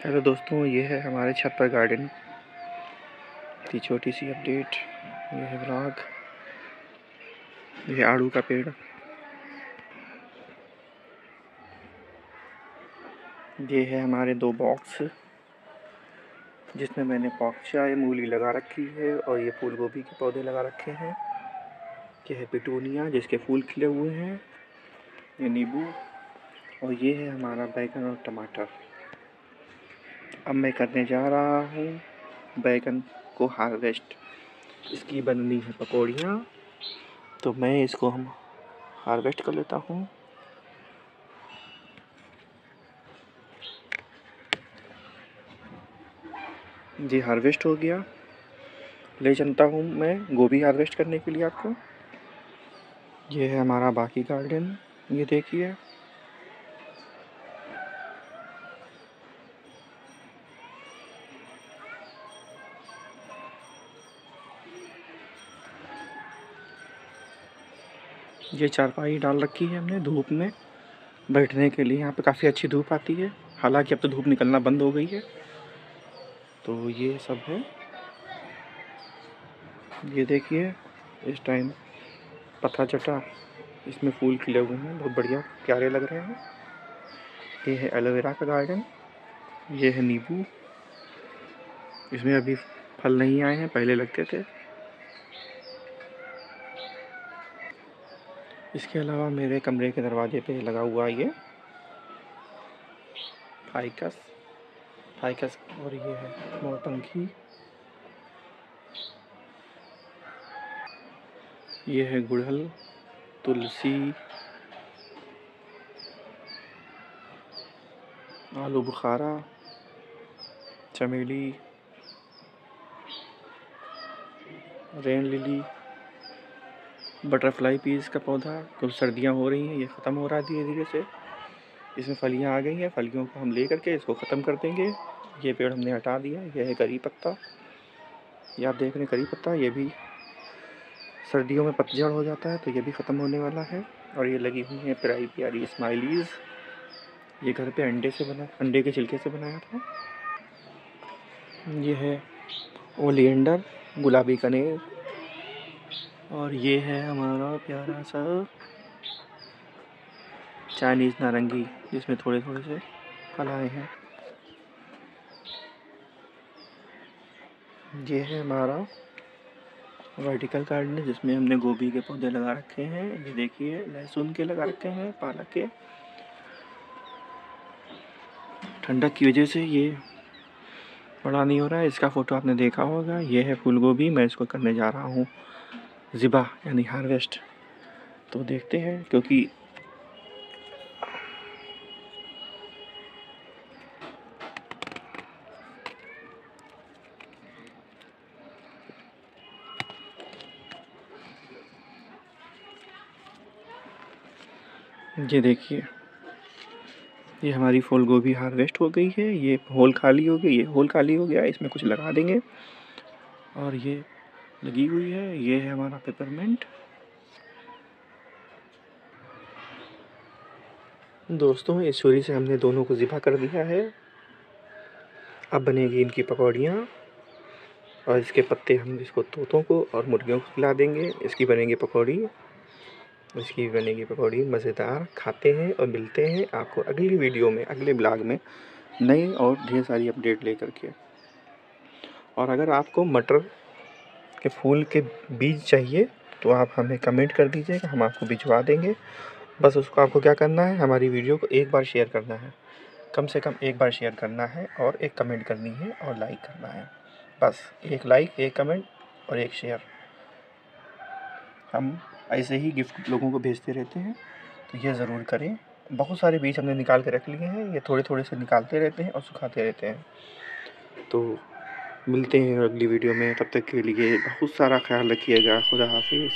Hello दोस्तों, ये है हमारे छत पर गार्डन की छोटी सी अपडेट ये है ब्लॉग ये आड़ू का पेड़। ये है हमारे दो बॉक्स जिसमें मैंने पॉक्चा या मूली लगा रखी है और ये फूल गोभी के पौधे लगा रखे हैं। ये है पिटूनिया जिसके फूल खिले हुए हैं। ये नींबू और ये है हमारा बैगन और टमाटर। अब मैं करने जा रहा हूँ बैगन को हार्वेस्ट। इसकी बननी है पकौड़ियाँ। तो मैं इसको हम हार्वेस्ट कर लेता हूँ। जी, हार्वेस्ट हो गया। ले चलता हूँ मैं गोभी हार्वेस्ट करने के लिए आपको। ये है हमारा बाकी गार्डन। ये देखिए। ये चारपाई डाल रखी है हमने धूप में बैठने के लिए। यहाँ पे काफ़ी अच्छी धूप आती है। हालाँकि अब तो धूप निकलना बंद हो गई है। तो ये सब है। ये देखिए, इस टाइम पथा चटा, इसमें फूल खिले हुए हैं। बहुत बढ़िया, प्यारे लग रहे हैं। ये है एलोवेरा का गार्डन। ये है नींबू। इसमें अभी फल नहीं आए हैं, पहले लगते थे। इसके अलावा मेरे कमरे के दरवाजे पे लगा हुआ ये फाइकस फाइकस और ये है मोरपंखी। ये है गुड़हल, तुलसी, आलू बुखारा, चमेली, रेन लिली। बटरफ्लाई पीस का पौधा, कुछ सर्दियाँ हो रही हैं, ये ख़त्म हो रहा है धीरे धीरे से। इसमें फलियाँ आ गई हैं, फलियों को हम ले करके इसको ख़त्म कर देंगे। ये पेड़ हमने हटा दिया यह है करी पत्ता। ये आप देख रहे हैं करी पत्ता, ये भी सर्दियों में पतझड़ हो जाता है तो ये भी ख़त्म होने वाला है। और ये लगी हुई है प्यारी प्यारी स्माइलीज़। ये घर पे अंडे से बना, अंडे के छिलके से बनाया था। ये है ओलिएंडर, गुलाबी कनेर। और ये है हमारा प्यारा सा चाइनीज़ नारंगी, जिसमें थोड़े थोड़े से फल आए हैं। ये है हमारा वर्टिकल गार्डन जिसमें हमने गोभी के पौधे लगा रखे हैं। ये देखिए, लहसुन के लगा रखे हैं, पालक के। ठंडक की वजह से ये बड़ा नहीं हो रहा है, इसका फ़ोटो आपने देखा होगा। ये है फूल गोभी मैं इसको करने जा रहा हूँ। ज़िबा, यानी हार्वेस्ट। तो देखते हैं, क्योंकि ये देखिए, ये हमारी फूल गोभी हार्वेस्ट हो गई है, ये होल खाली हो गई, ये होल खाली हो गया, इसमें कुछ लगा देंगे। और ये लगी हुई है, ये है हमारा पेपरमेंट दोस्तों, इस छुरी से हमने दोनों को ज़िबा कर दिया है। अब बनेगी इनकी पकौड़ियाँ, और इसके पत्ते हम इसको तोतों को और मुर्गियों को खिला देंगे। इसकी बनेगी पकौड़ी। इसकी बनेगी पकौड़ी मज़ेदार, खाते हैं और मिलते हैं आपको अगली वीडियो में, अगले ब्लॉग में नई और ढेर सारी अपडेट लेकर के। और अगर आपको मटर के फूल के बीज चाहिए तो आप हमें कमेंट कर दीजिएगा हम आपको भिजवा देंगे। बस उसको आपको क्या करना है, हमारी वीडियो को एक बार शेयर करना है। कम से कम एक बार शेयर करना है और एक कमेंट करनी है और लाइक करना है। बस, एक लाइक एक कमेंट और एक शेयर हम ऐसे ही गिफ्ट लोगों को भेजते रहते हैं तो ये ज़रूर करें। बहुत सारे बीज हमने निकाल के रख लिए हैं, ये थोड़े थोड़े से निकालते रहते हैं और सुखाते रहते हैं। तो मिलते हैं अगली वीडियो में। तब तक के लिए बहुत सारा ख्याल रखिएगा। खुदा हाफिज़।